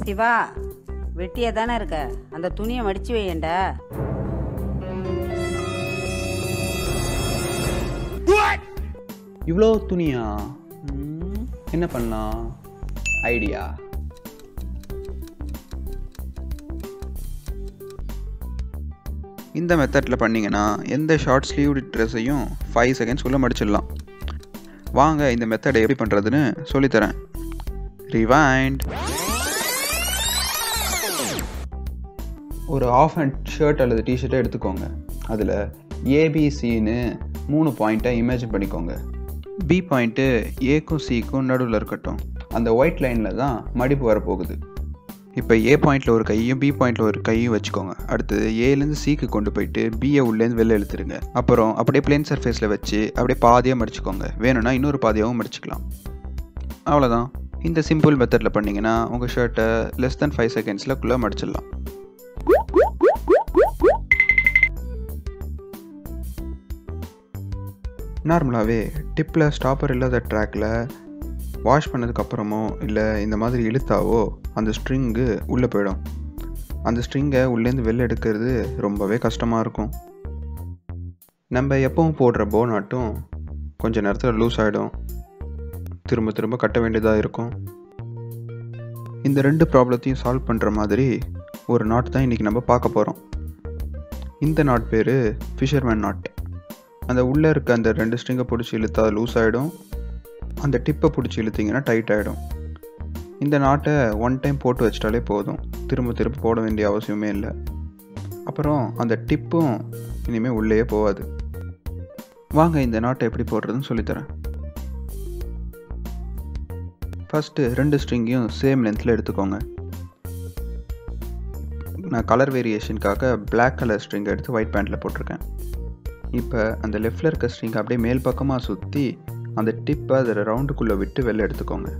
சிவா வெட்டியா தானே இருக்க? அந்த துணியை மடிச்சு வையேன்டா இவ்வளோ துணியா? ம், என்ன பண்ணலாம் ஐடியா. இந்த மெத்தடில் பண்ணிங்கன்னா எந்த ஷார்ட் ஸ்லீவ் ட்ரெஸ்ஸையும் ஃபைவ் செகண்ட்ஸ்குள்ளே மடிச்சிடலாம். வாங்க இந்த மெத்தடை எப்படி பண்ணுறதுன்னு சொல்லித்தரேன். ரிவைண்ட் ஒரு ஆஃப் அண்ட் ஷர்ட் அல்லது டிஷர்ட்டை எடுத்துக்கோங்க. அதில் ஏபிசின்னு மூணு பாயிண்ட்டை இமேஜின் பண்ணிக்கோங்க. பி பாயிண்ட்டு ஏக்கும் சிக்கும் நடுவில் இருக்கட்டும். அந்த ஒயிட் லைனில் தான் மடிப்பு வரப்போகுது. இப்போ ஏ பாயிண்டில் ஒரு கையும் பி பாயிண்டில் ஒரு கையும் வச்சுக்கோங்க. அடுத்தது ஏலேருந்து சிக்கு கொண்டு போயிட்டு பிஏ உள்ளேருந்து வெளில எழுத்துருங்க அப்புறம் அப்படியே பிளேன் சர்ஃபேஸில் வச்சு அப்படியே பாதியாக மடிச்சுக்கோங்க. வேணும்னா இன்னொரு பாதியாகவும் மடிச்சுக்கலாம். அவ்வளோதான் இந்த சிம்பிள் மெத்தடில் பண்ணிங்கன்னா உங்கள் ஷர்ட்டை லெஸ் தென் ஃபைவ் செகண்ட்ஸில் குள்ளே மடிச்சிடலாம். நார்மலாகவே டிப்பில் ஸ்டாப்பர் இல்லாத ட்ராக்கில் வாஷ் பண்ணதுக்கப்புறமோ இல்லை இந்த மாதிரி இழுத்தாவோ அந்த ஸ்ட்ரிங்கு உள்ளே போயிடும். அந்த ஸ்ட்ரிங்கை உள்ளேருந்து வெளில எடுக்கிறது ரொம்பவே கஷ்டமாக இருக்கும். நம்ம எப்பவும் போடுற போனாட்டும் கொஞ்சம் நேரத்தில் லூஸ் ஆகிடும் திரும்ப திரும்ப கட்ட வேண்டியதாக இருக்கும். இந்த ரெண்டு ப்ராப்ளத்தையும் சால்வ் பண்ணுற மாதிரி ஒரு நாட் தான் இன்றைக்கி நம்ம பார்க்க போகிறோம் இந்த நாட் பேர் ஃபிஷர்மேன் நாட் அந்த உள்ளே இருக்க அந்த ரெண்டு ஸ்ட்ரிங்கை பிடிச்சி இழுத்தா லூஸ் ஆகிடும் அந்த டிப்பை பிடிச்சி இழுத்தீங்கன்னா டைட் ஆகிடும் இந்த நாட்டை ஒன் டைம் போட்டு வச்சிட்டாலே போதும். திரும்ப திரும்ப போட வேண்டிய அவசியமே இல்லை. அப்புறம் அந்த டிப்பும் இனிமேல் உள்ளேயே போகாது. வாங்க இந்த நாட்டை எப்படி போடுறதுன்னு சொல்லித்தரேன். ஃபஸ்ட்டு ரெண்டு ஸ்ட்ரிங்கையும் சேம் லென்த்தில் எடுத்துக்கோங்க. நான் கலர் வேரியேஷனுக்காக பிளாக் கலர் ஸ்ட்ரிங்கை எடுத்து ஒயிட் பேண்ட்டில் போட்டிருக்கேன். இப்போ அந்த லெஃப்டில் இருக்க ஸ்ட்ரிங் அப்படியே மேல் பக்கமாக சுற்றி அந்த டிப்பை அதில் ரவுண்டுக்குள்ளே விட்டு வெளில எடுத்துக்கோங்க.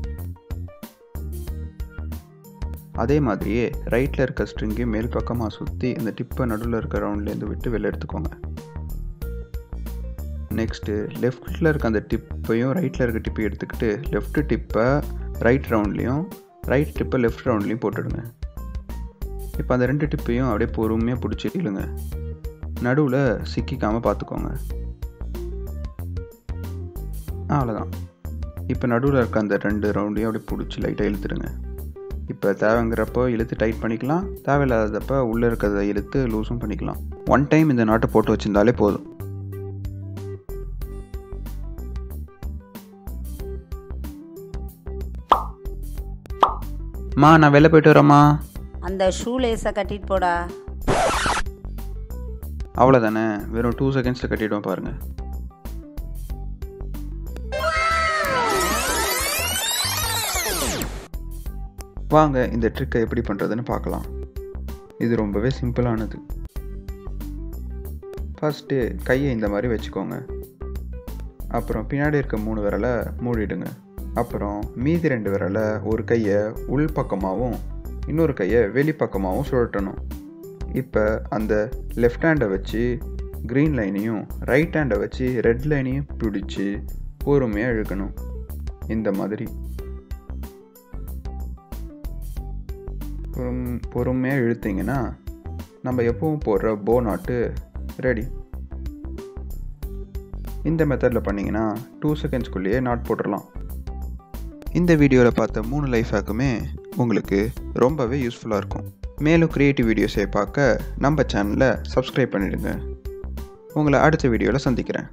அதே மாதிரியே ரைட்டில் இருக்க ஸ்ட்ரிங்கையும் மேல் பக்கமாக சுற்றி அந்த டிப்பை நடுவில் இருக்க ரவுண்ட்லேருந்து விட்டு வெளில எடுத்துக்கோங்க. நெக்ஸ்ட்டு லெஃப்ட்டில் இருக்க அந்த டிப்பையும் ரைட்டில் இருக்க டிப்பையும் எடுத்துக்கிட்டு லெஃப்ட் டிப்பை ரைட் ரவுண்ட்லேயும் ரைட் டிப்பை லெஃப்ட் ரவுண்ட்லேயும் போட்டுடுங்க. இப்போ அந்த ரெண்டு டிப்பையும் அப்படியே பொறுமையாக பிடிச்சி இழுங்க. நடுவில் சிக்கிக்காமல் பார்த்துக்கோங்க அவ்வளோதான் இப்போ நடுவில் இருக்க அந்த ரெண்டு ரவுண்டையும் அப்படியே பிடிச்சி லைட்டாக இழுத்துடுங்க. இப்போ தேவைங்கிறப்போ இழுத்து டைட் பண்ணிக்கலாம். தேவையில்லாதப்போ உள்ளே இருக்கிறத இழுத்து லூஸும் பண்ணிக்கலாம். ஒன் டைம் இந்த நாட்டை போட்டு வச்சிருந்தாலே போதும். மா நான் வெளில போயிட்டு வரேம்மா. அந்த ஷூ லேஸை கட்டிட்டு போடா. அவ்வளோதானே வெறும் டூ செகண்ட்ஸில் கட்டிடுவோம் பாருங்கள் வாங்க இந்த ட்ரிக்கை எப்படி பண்ணுறதுன்னு பார்க்கலாம். இது ரொம்பவே சிம்பிளானது ஃபஸ்ட்டு கையை இந்த மாதிரி வச்சுக்கோங்க. அப்புறம் பின்னாடி இருக்க மூணு விரலை மூடிடுங்க. அப்புறம் மீதி ரெண்டு விரலை ஒரு கையை உள் பக்கமாகவும் இன்னொரு கையை வெளிப்பக்கமாகவும் சுழட்டணும். இப்போ அந்த லெஃப்ட் ஹேண்டை வச்சு க்ரீன் லைனையும் ரைட் ஹேண்டை வச்சு ரெட் லைனையும் பிடிச்சி பொறுமையாக இழுக்கணும். இந்த மாதிரி. பொறும் பொறுமையாக இழுத்தீங்கன்னா நம்ம எப்பவும் போடுற போ நாட்டு ரெடி இந்த மெத்தடில் பண்ணிங்கன்னா டூ செகண்ட்ஸ்குள்ளேயே நாட் போட்டுடலாம் இந்த வீடியோவில் பார்த்த மூணு லைஃப் ஹேக்குமே உங்களுக்கு ரொம்பவே யூஸ்ஃபுல்லாக இருக்கும். மேலும் க்ரியேட்டிவ் வீடியோஸை பார்க்க நம்ம சேனலை சப்ஸ்கிரைப் பண்ணிடுங்க. உங்களை அடுத்த வீடியோவில் சந்திக்கிறேன்.